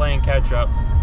playing catch up.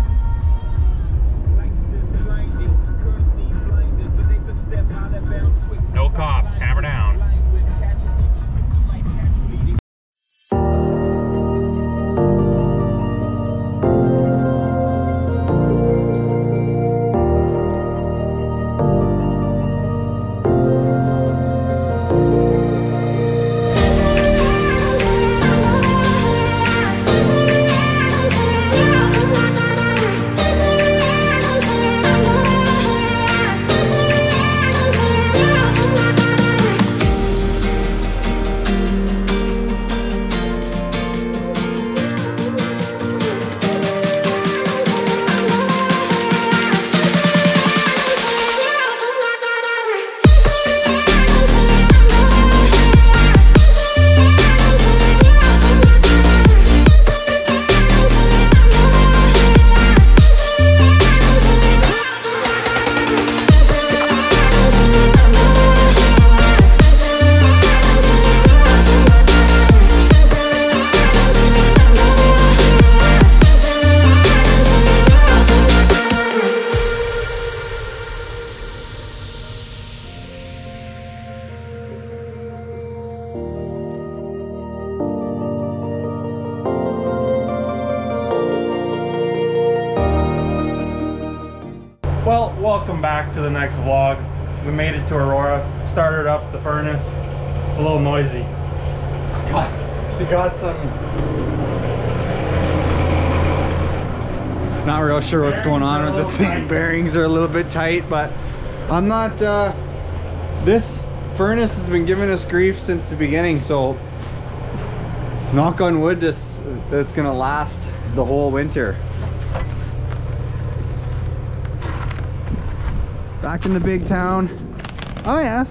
Well, welcome back to the next vlog. We made it to Aurora, started up the furnace, a little noisy. She got, she got some. Not real sure what's going on with this thing. Bearings are a little bit tight, but I'm not. Uh, this furnace has been giving us grief since the beginning, so knock on wood, this that's gonna last the whole winter. Back in the big town. Oh yeah.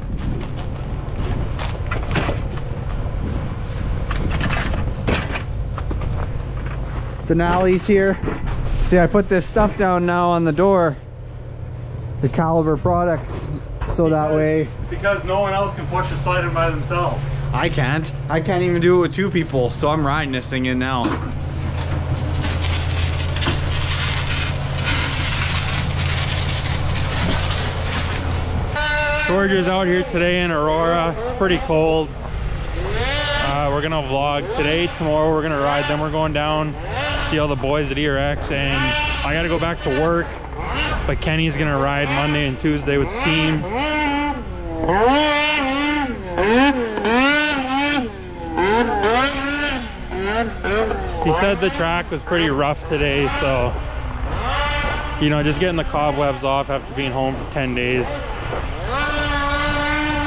Denali's here. See, I put this stuff down now on the door. The Caliber products. So that way Because no one else can push a slider by themselves. I can't. I can't even do it with two people, so I'm riding this thing in now. George is out here today in Aurora. It's pretty cold. Uh, we're gonna vlog today, tomorrow we're gonna ride, then we're going down, see all the boys at ERX, and I gotta go back to work. But Kenny's gonna ride Monday and Tuesday with the team. He said the track was pretty rough today, so you know, just getting the cobwebs off after being home for 10 days.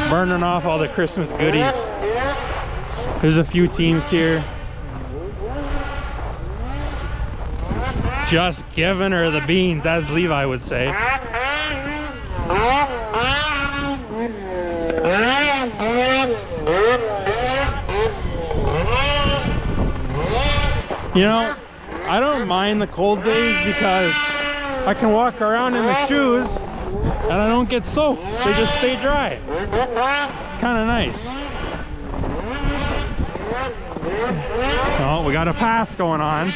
Burning off all the Christmas goodies. There's a few teams here. Just giving her the beans, as Levi would say. You know, I don't mind the cold days because I can walk around in the shoes and I don't get soaked. They just stay dry. It's kind of nice. Oh, we got a pass going on.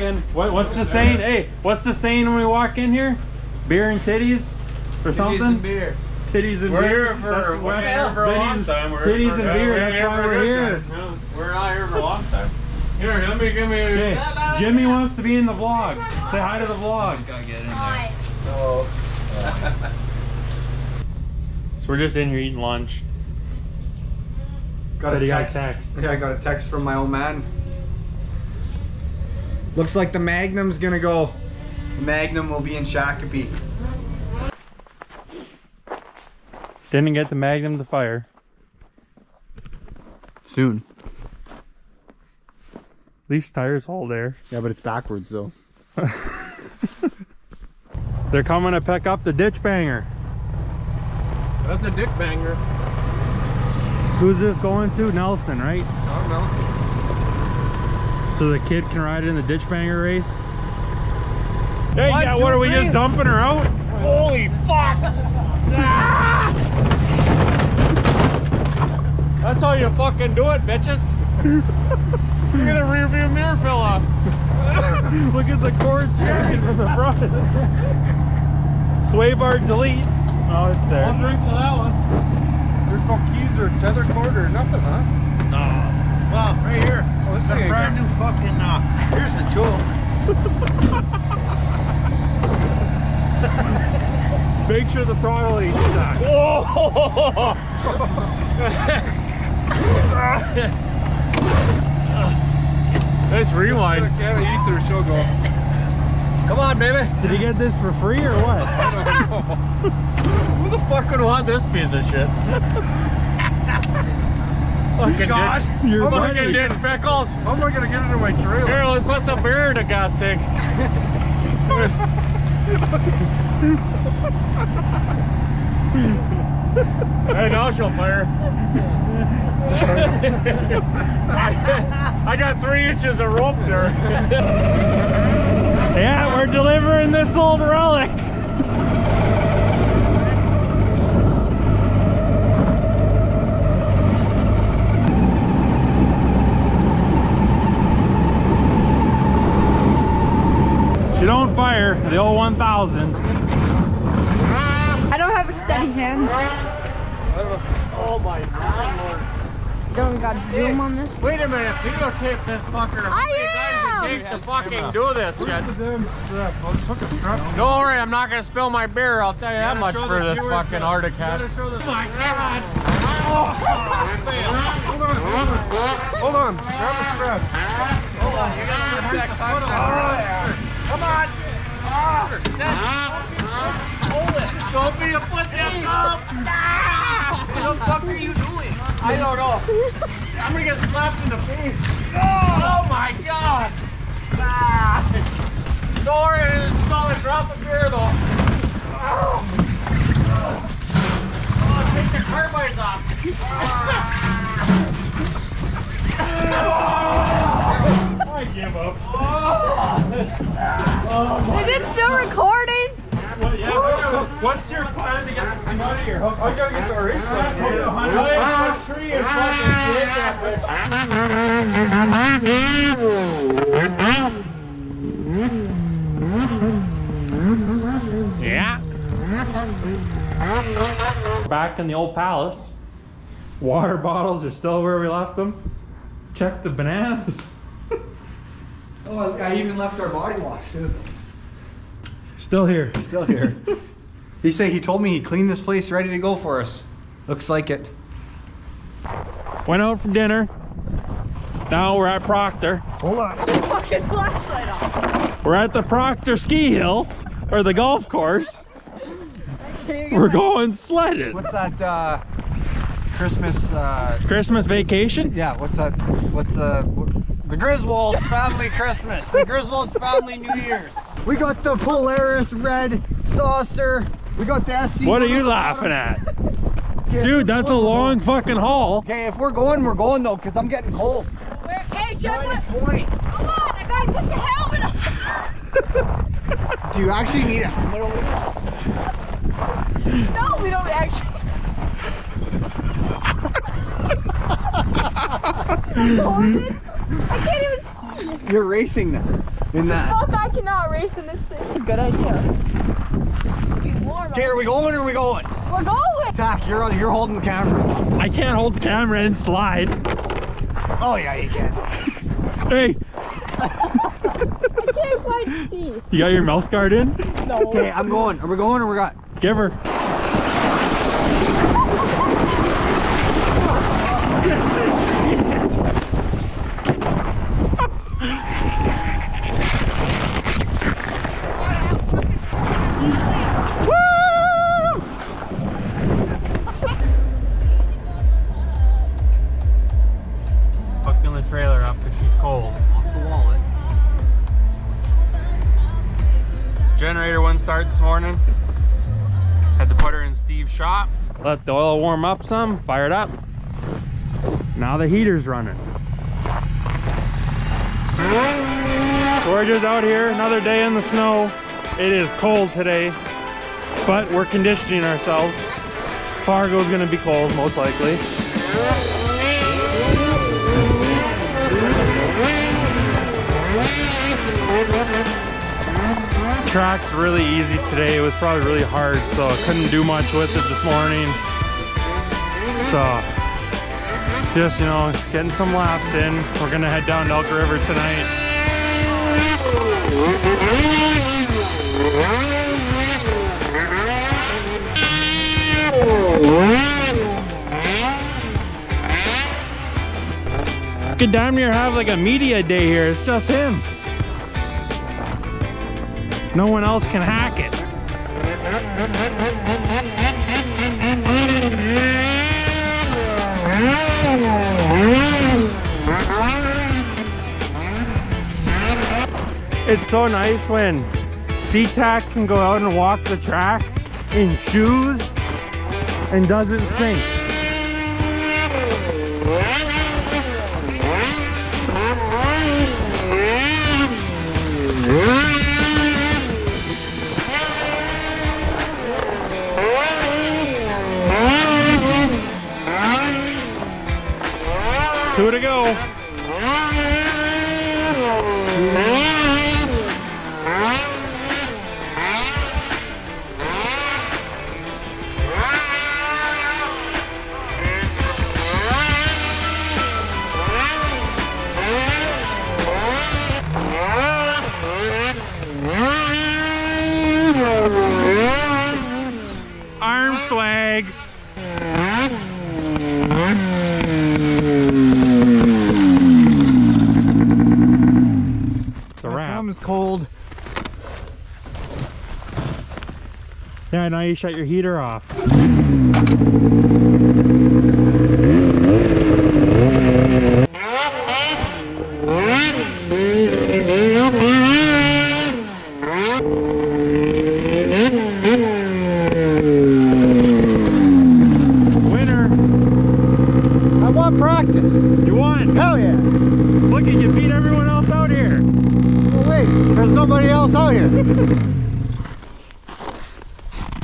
We're. What, what's the saying? Hey, what's the saying when we walk in here? Beer and titties or something? beer. Titties and We're beer. here for- That's we're here for a long titties- time. We're Titties here and for- beer. we're That's why a we're here. time. We're not here for a long time. Here, let me give me. Hey, Jimmy wants to be in the vlog. Say hi to the vlog. Gotta get in there. Oh. So we're just in here eating lunch. Got Said a he got text. text. Yeah, I got a text from my old man. Looks like the Magnum's gonna go. The Magnum will be in Shakopee. Didn't get the Magnum to fire. Soon. At least tires all there. Yeah, but it's backwards though. They're coming to pick up the ditch banger. That's a dick banger. Who's this going to? Nelson, right? I don't know. So the kid can ride it in the ditch banger race. Hey, One, yeah, two, what are we three. just dumping her out? Holy fuck! Ah! That's how you fucking do it, bitches. Look at the rear view mirror fell off. Look at the cords hanging from the front. Sway bar delete. Oh, it's there. One drink to that one. There's no keys or tether cord or nothing, huh? Well, right here. Oh, this It's a brand new fucking, uh, here's the choke. Make sure the throttle ain't stuck. Nice rewind. Yeah, the ether show go. Come on, baby. Did he get this for free or what? Who the fuck would want this piece of shit? Oh, Fucking Josh, ditch. Your Fucking buddy. ditch pickles. How am I gonna get into my trailer? Here, let's put some beer in the gas tank. hey, now she'll fire. I, I got three inches of rope there. Yeah, we're delivering this old relic. She don't fire, the old 1000. I don't have a steady hand. Oh my god. Don't we got zoom on this? Wait a minute, videotape this fucker. I many it am. takes to fucking do this shit? Damn strap. I'll just hook a strap. Don't worry, I'm not gonna spill my beer. I'll tell you that much for this fucking Arctic cat. Oh my god. Hold on, hold on. Hold on. Grab the strap. Come on! Don't be a pussy! What the fuck are you doing? I don't know. I'm gonna get slapped in the face. Oh my god! Ah. Don't worry, it's a solid drop of beer though. Oh, Oh, take the carbides off. I give up. Is it still recording? What's your plan to get this thing out of here? I gotta get the race light. Plant a tree and fucking split that. Yeah. Back in the old palace. Water bottles are still where we left them. Check the bananas. Oh, I even left our body wash too. Still here. Still here. he said he told me he cleaned this place ready to go for us. Looks like it. Went out for dinner. Now we're at Proctor. Hold on. Fucking flashlight off. We're at the Proctor ski hill or the golf course. We're going sledding. What's that uh Christmas uh Christmas vacation? yeah, what's that what's uh the Griswolds family Christmas. The Griswolds family New Year's. We got the Polaris red saucer. We got the SC. What are you laughing at? Dude, that's a long fucking haul. Okay, if we're going, we're going though, because I'm getting cold. Where, hey, shut Nine up. to 20. Come on, I gotta put the helmet on. Do you actually need a helmet over there? No, we don't actually. Recorded? I can't even see. You're racing now. In that. Fuck, I cannot race in this thing. Good idea. Be warm. Okay, are we going or are we going? We're going. Tack, you're you're holding the camera. I can't hold the camera and slide. Oh yeah, you can. Hey, I can't quite see. you got your mouth guard in? No. Okay, I'm going. Are we going or we got? Give her. Start this morning. Had to put her in Steve's shop. Let the oil warm up some, fire it up. Now the heater's running. We're just out here, another day in the snow. It is cold today, but we're conditioning ourselves. Fargo's gonna be cold, most likely. Track's really easy today. It was probably really hard, so I couldn't do much with it this morning. So, just, you know, getting some laps in. We're gonna head down to Elk River tonight. Could damn near have like a media day here. It's just him. No one else can hack it. It's so nice when Ctak can go out and walk the track in shoes and doesn't sink. Yeah, now you shut your heater off. Winner, I want practice. you won. Hell yeah. Look at you beat everyone else out here. Oh, wait, there's nobody else out here.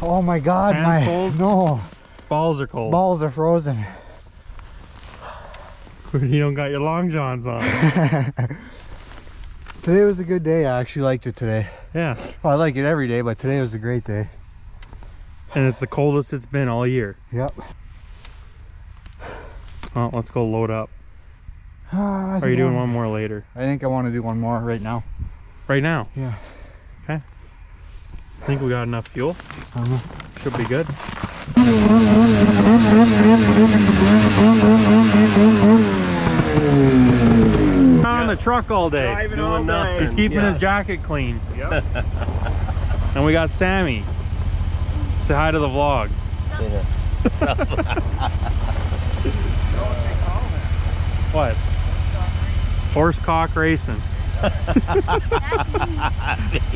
oh my god, Hands my cold? no Balls are cold. balls are frozen. you don't got your long johns on. Today was a good day. I actually liked it today. yeah, Well, I like it every day, but today was a great day. and it's the coldest it's been all year. Yep. Oh, let's go load up. I Or are you doing one more later? I think I want to do one more right now. Right now? Yeah. Okay. I think we got enough fuel. Uh-huh. Should be good. On the truck all day. Doing nothing. He's keeping his jacket clean. and we got Sammy. Say hi to the vlog. what? Horsecock racing.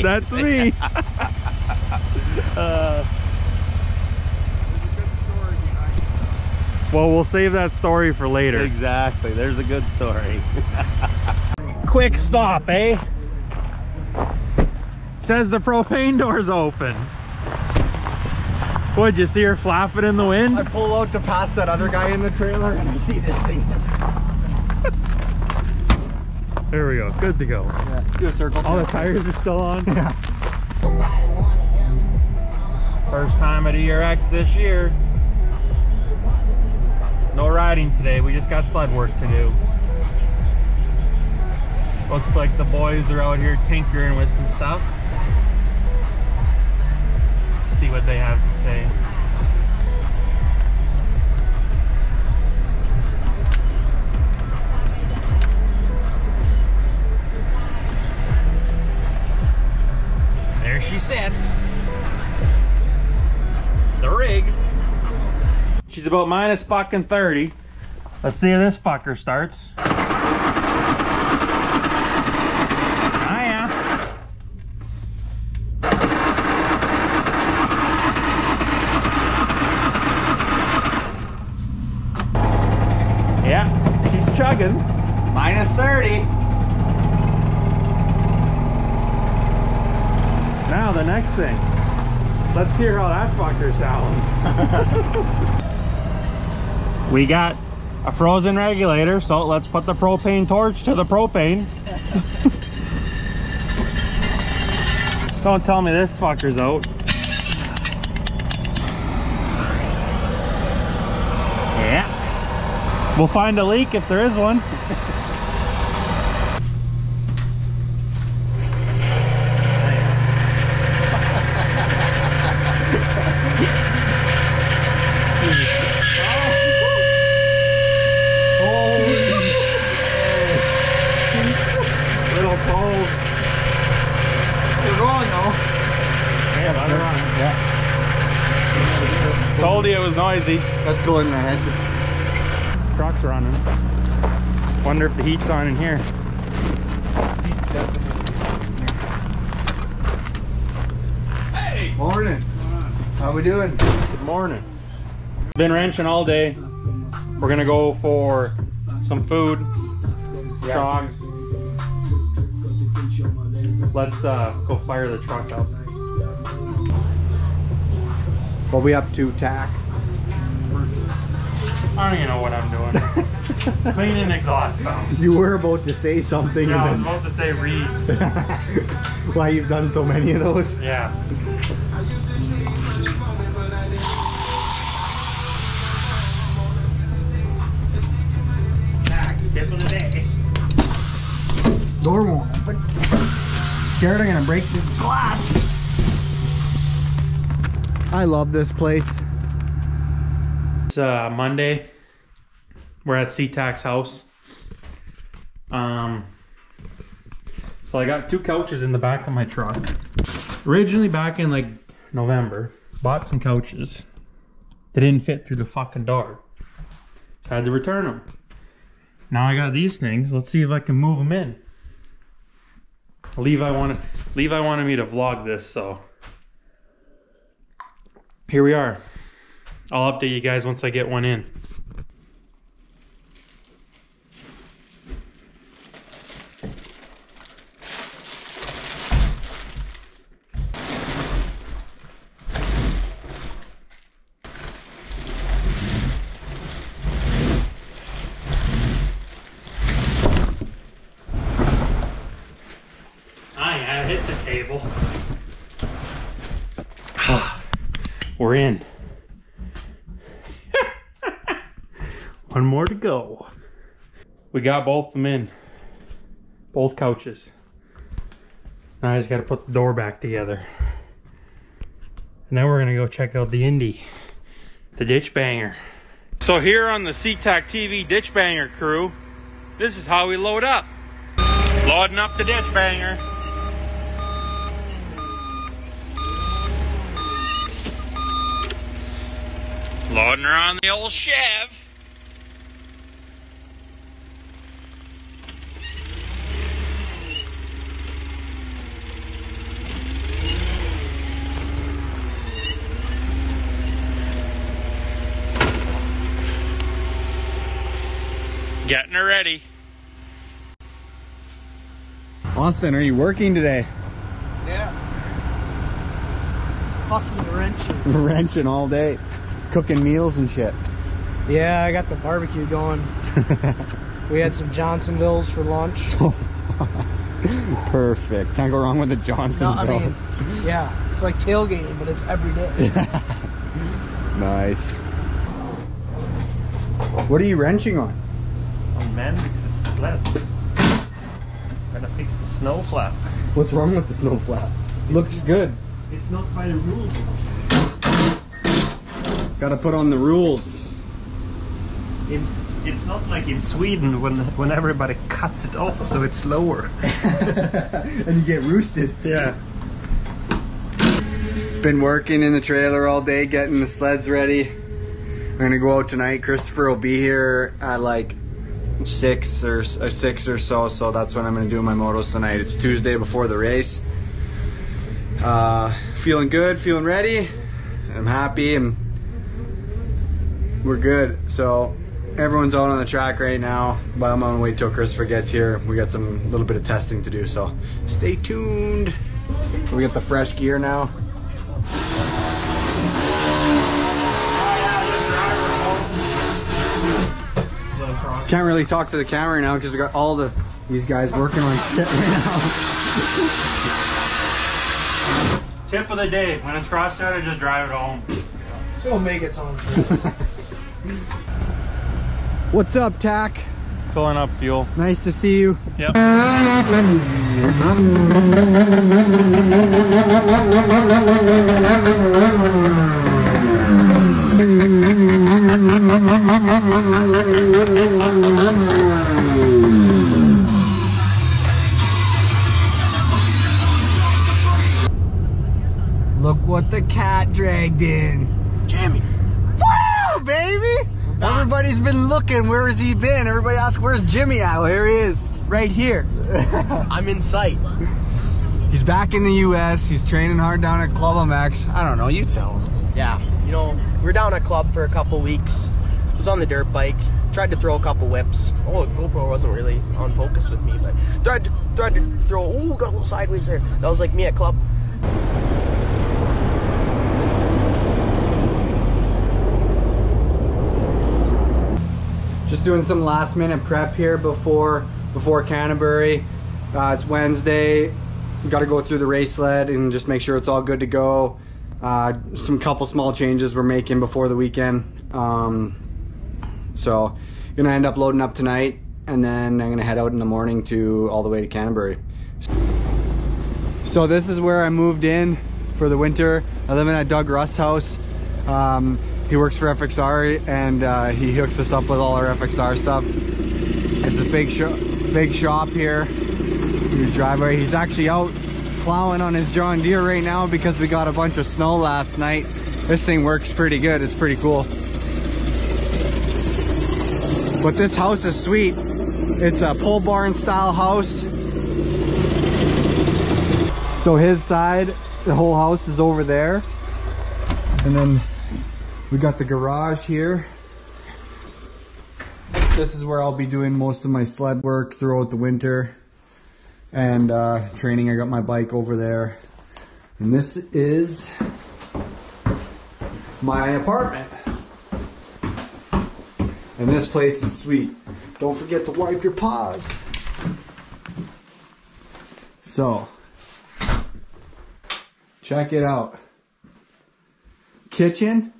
That's me. Uh, well, we'll save that story for later. Exactly. There's a good story. Quick stop, eh? Says the propane door's open. What'd you see her flapping in the wind? I pull out to pass that other guy in the trailer and I see this thing. There we go. Good to go. Yeah, do a circle. All the tires are still on. Yeah. First time at ERX this year. No riding today. We just got sled work to do. Looks like the boys are out here tinkering with some stuff. See what they have to say. There she sits. The rig. She's about minus fucking 30. Let's see if this fucker starts. Ah, yeah. vlogging. Minus 30. Now the next thing. Let's hear how that fucker sounds. we got a frozen regulator, so let's put the propane torch to the propane. Don't tell me this fucker's out. Yeah. We'll find a leak if there is one. Little cold. We're going though. Yeah, let her run. Yeah. Told you it was noisy. Let's go in the hedges. Truck's running. Wonder if the heat's on in here. Hey! Morning. How we doing? Good morning. Been ranching all day. We're gonna go for some food. Shogs. Let's uh, go fire the truck up. What we up to, Tack? I don't even know what I'm doing. Cleaning exhaust valve. You were about to say something Yeah, I was about to say reeds. why you've done so many of those. Yeah. Max, tip of the day. Door won't open. Scared I'm gonna break this glass. I love this place. It's uh, Monday. We're at Ctak's house. Um, so I got two couches in the back of my truck. Originally back in like November, bought some couches. They didn't fit through the fucking door. So I had to return them. Now I got these things. Let's see if I can move them in. Levi wanted Levi wanted me to vlog this, so here we are. I'll update you guys once I get one in. I I hit the table. We're in. One more to go. We got both of them in. Both couches. Now I just gotta put the door back together. And then we're gonna go check out the Indy. The ditch banger. So here on the Ctak TV ditch banger crew, this is how we load up. Loading up the ditch banger. Loading her on the old Chev. Getting her ready. Austin, are you working today? Yeah. Fucking wrenching. Wrenching all day. Cooking meals and shit. Yeah, I got the barbecue going. we had some Johnsonvilles for lunch. Oh. Perfect. Can't go wrong with the Johnsonville. No, I mean, yeah, it's like tailgating, but it's every day. nice. What are you wrenching on? man fixes sled. Gotta fix the snow flap. What's wrong with the snow flap? Looks good. It's not by the rules. Gotta put on the rules. In, it's not like in Sweden when when everybody cuts it off, so it's lower. and you get roosted. Yeah. Been working in the trailer all day, getting the sleds ready. We're gonna go out tonight. Christopher will be here at like six or, or six or so, so that's when I'm gonna do my motos tonight. It's Tuesday before the race. Uh, feeling good, feeling ready. I'm happy, and we're good. So everyone's out on the track right now, but I'm on the way till Christopher gets here. We got some little bit of testing to do, so stay tuned. We got the fresh gear now. Can't really talk to the camera now because we got all the these guys working on shit right now. Tip of the day: when it's cross started, just drive it home. It'll make its own. What's up, Tack? Filling up fuel. Nice to see you. Yep. Look what the cat dragged in. Jimmy. Woo, baby! Everybody's been looking. Where has he been? Everybody asks, where's Jimmy at? Well, here he is. Right here. I'm in sight. He's back in the U.S. He's training hard down at Club MX. I don't know. You tell him. Yeah. Know, we were down at club for a couple weeks. Was on the dirt bike. Tried to throw a couple whips. Oh, GoPro wasn't really on focus with me, but tried to, tried to throw. Oh, got a little sideways there. That was like me at club. Just doing some last minute prep here before before Canterbury. Uh, it's Wednesday. Got to go through the race sled and just make sure it's all good to go. Uh, some couple small changes we're making before the weekend. Um, so gonna end up loading up tonight, and then I'm gonna head out in the morning to all the way to Canterbury. So this is where I moved in for the winter. I live in at Doug Rust's house. Um, he works for FXR and uh, he hooks us up with all our FXR stuff. It's a big shop, big shop here. Your driveway. He's actually out plowing on his John Deere right now because we got a bunch of snow last night. This thing works pretty good. It's pretty cool. But this house is sweet. It's a pole barn style house. So his side, the whole house is over there. And then we got the garage here. This is where I'll be doing most of my sled work throughout the winter. And uh, training, I got my bike over there. And this is my apartment. And this place is sweet. Don't forget to wipe your paws. So, check it out. Kitchen.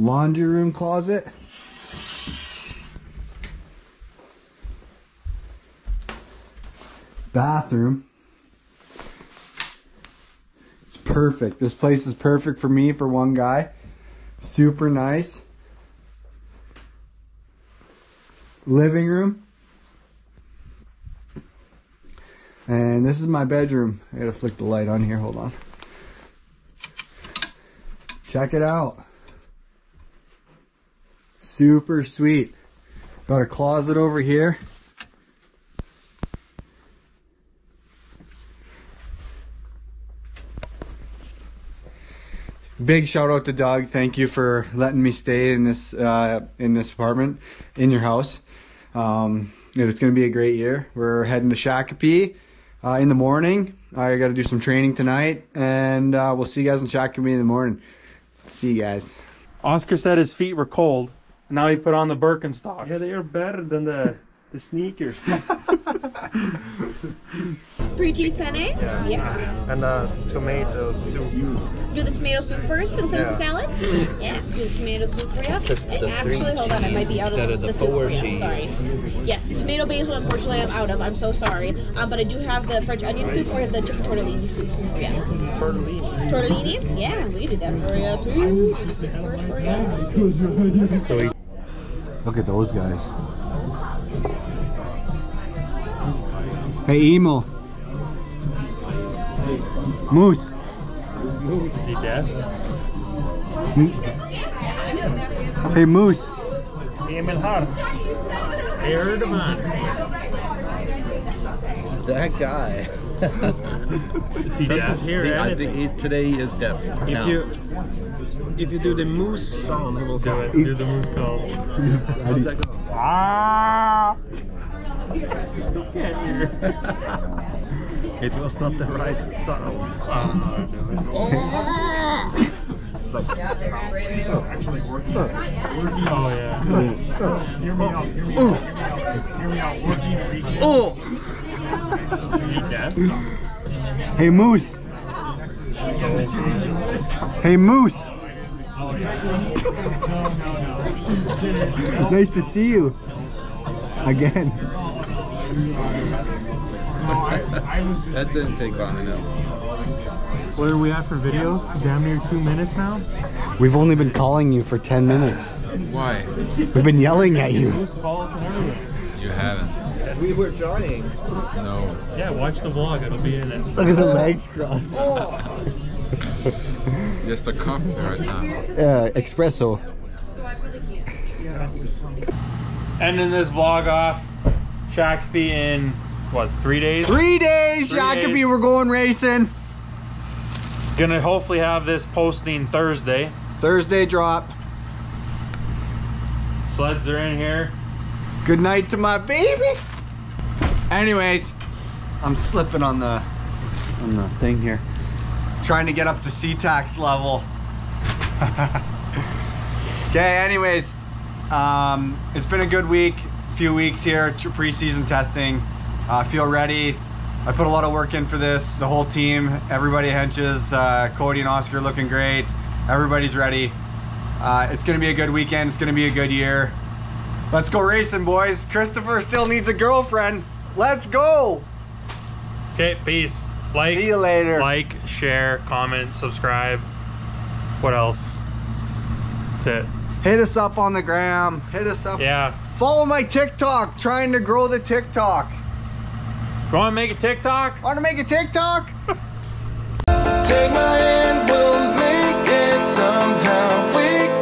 Laundry room closet. Bathroom. It's perfect. This place is perfect for me for one guy. Super nice. Living room. And this is my bedroom. I gotta flick the light on here. Hold on. Check it out. Super sweet. Got a closet over here. Big shout out to Doug. Thank you for letting me stay in this uh, in this apartment in your house. Um, it's going to be a great year. We're heading to Shakopee uh, in the morning. I got to do some training tonight, and uh, we'll see you guys in Shakopee in the morning. See you guys. Oscar said his feet were cold. And now he put on the Birkenstocks. Yeah, they are better than the the sneakers. Three cheese penne? Yeah. and uh, tomato soup. Do the tomato soup first instead of the salad? Yeah, do the tomato soup for you. the Actually, hold on, I might be out instead of, of the the soup four for you. cheese. Sorry. Yes, the tomato basil, unfortunately, I'm out of. I'm so sorry. Um, but I do have the French onion soup or the chicken tortellini soup. Yeah. Tortellini. Tortellini? Yeah, we do that for you too. Do the soup first for you. Look at those guys. Hey, Emo. Moose. Moose, See that? Hey, Moose. Emil Hart. Erdeman. That guy. Is he deaf? He- I think he's today he is deaf. If Now. you if you do the moose sound, he will Do come. it. Do the moose call. How does that go? Ah! Still can't hear. It was not the right sound. Oh yeah. Hear me out. Hear me out. Hear me out. Working. Oh, Is he deaf? Hey Moose. Hey Moose. nice to see you again. That didn't take long enough. Where are we at for video? Damn near two minutes now. We've only been calling you for 10 minutes. Why? We've been yelling at you. Moose calls and everything. You haven't. We were drawing. No. Yeah, watch the vlog. It'll be in it. Look at the legs crossed. Just a coffee right now. Uh, espresso. Ending this vlog off. Shakopee in what? Three days. Three days, Three Jacoby, days. we're going racing. Gonna hopefully have this posting Thursday. Thursday drop. Sleds are in here. Good night to my baby. Anyways, I'm slipping on the on the thing here. Trying to get up to Ctak's level. okay, anyways, um, it's been a good week, a few weeks here, preseason testing. I feel ready. I put a lot of work in for this. The whole team, everybody henches, uh, Cody and Oscar looking great. Everybody's ready. Uh, it's gonna be a good weekend. It's gonna be a good year. Let's go racing, boys. Christopher still needs a girlfriend. Let's go. Okay, peace. Like, See you later. like, share, comment, subscribe. What else? That's it. Hit us up on the gram. Hit us up. Yeah. Follow my TikTok. Trying to grow the TikTok. Go and make a TikTok. Want to make a TikTok? Take my hand, we'll make it somehow. We